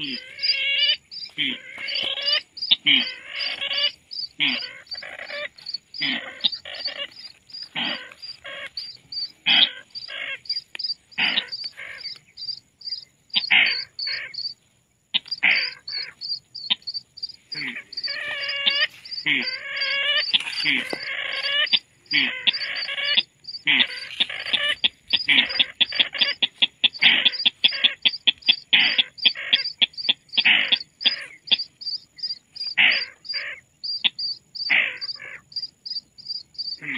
Mm-hmm. Yeah.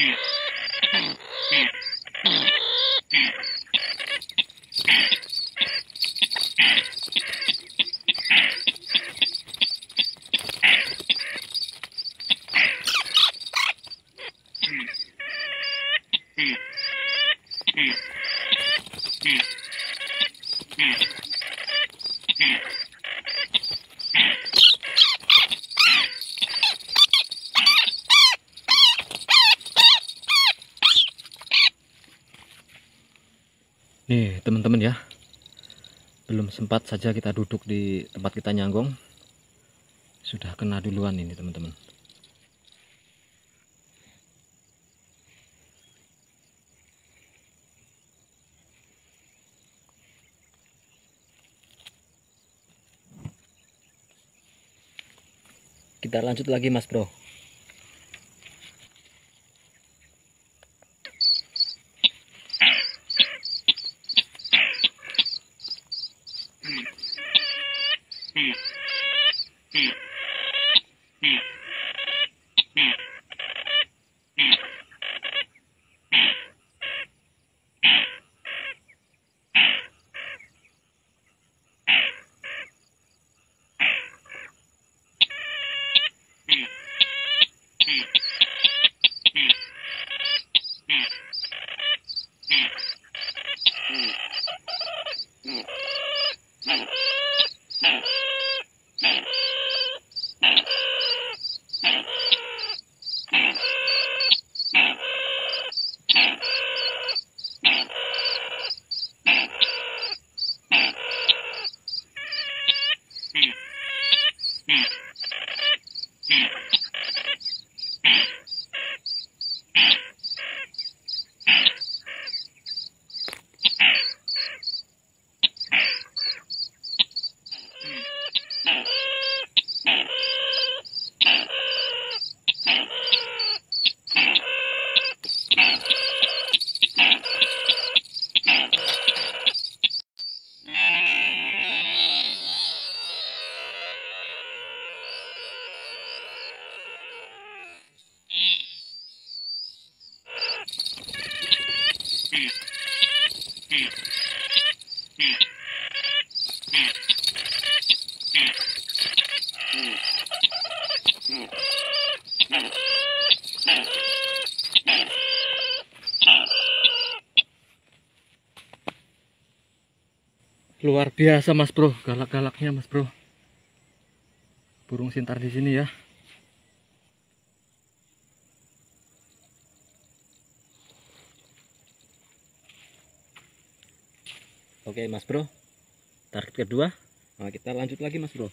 Mm-hmm. Nih teman-teman ya. Belum sempat saja kita duduk di tempat kita nyanggong Sudah kena duluan ini teman-teman. Kita lanjut lagi mas bro Mm-hmm. Luar biasa Mas Bro, galak-galaknya Mas Bro. Burung sintar di sini ya. Oke Mas Bro, target kedua. Nah, kita lanjut lagi Mas Bro.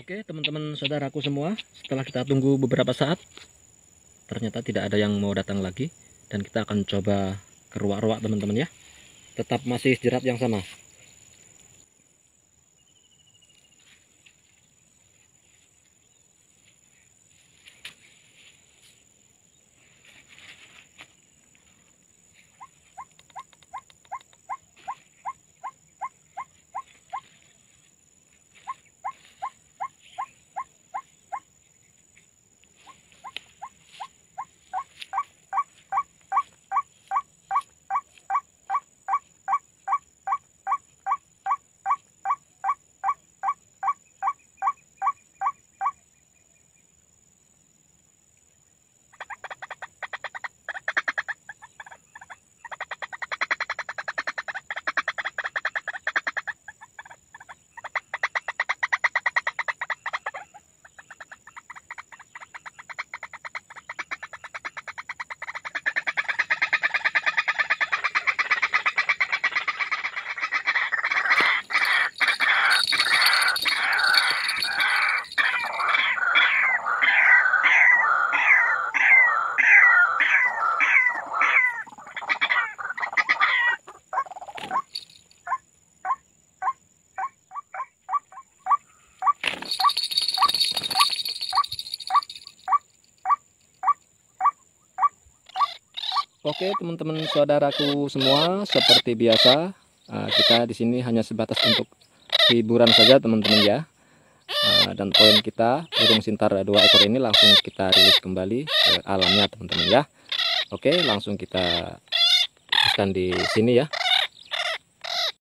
Oke teman-teman saudaraku semua setelah kita tunggu beberapa saat ternyata tidak ada yang mau datang lagi. Dan kita akan coba ke ruak-ruak teman-teman ya. Tetap masih jerat yang sama Oke teman-teman saudaraku semua seperti biasa uh, kita di sini hanya sebatas untuk hiburan saja teman-teman ya. Uh, dan poin kita burung sintar dua ekor ini langsung kita rilis kembali ke alamnya teman-teman ya. Oke langsung kita teruskan di sini ya